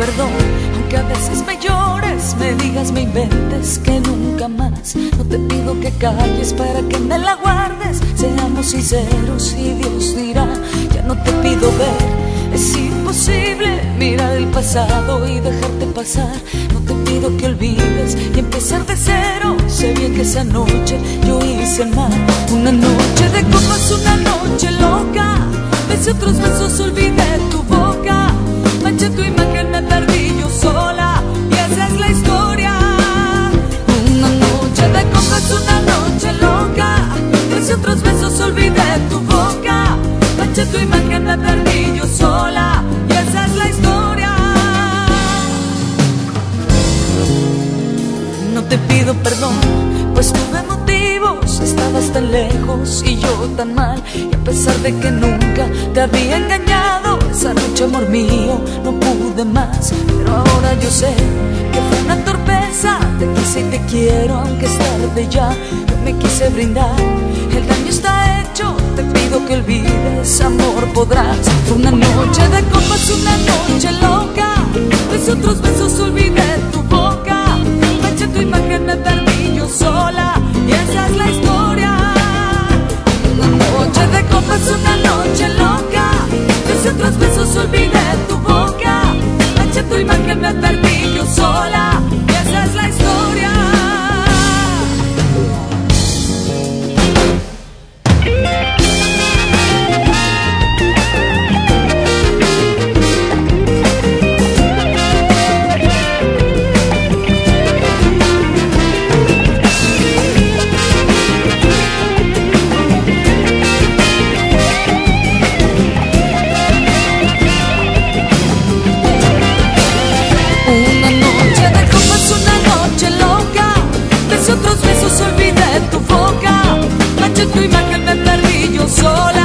perdón, aunque a veces me llores, me digas, me inventes que nunca más. No te pido que calles para que me la guardes. Seamos sinceros y Dios dirá, ya no te pido ver. Es imposible mirar el pasado y dejarte pasar. No te pido que olvides y empezar de cero. Sé bien que esa noche yo hice mal. Una noche de copas, una noche loca. Besé otros besos, olvidé Manché tu imagen, me perdí yo sola. Y esa es la historia. No te pido perdón, pues tuve motivos. Estabas tan lejos y yo tan mal. Y a pesar de que nunca te había engañado, esa noche, amor mío, no pude más. Pero ahora yo sé que fue una torpeza. Te quise y te quiero, aunque es tarde ya. Yo me quise brindar que olvides, amor, podrás. Una noche de copas, una noche loca. De otros besos olvidé tu boca. Manché tu imagen, me perdí yo sola. Y esa es la historia. Una noche de copas, una noche loca. De otros besos olvidé tu boca. Manché tu imagen, me perdí yo sola. cuenta que me perdí yo sola.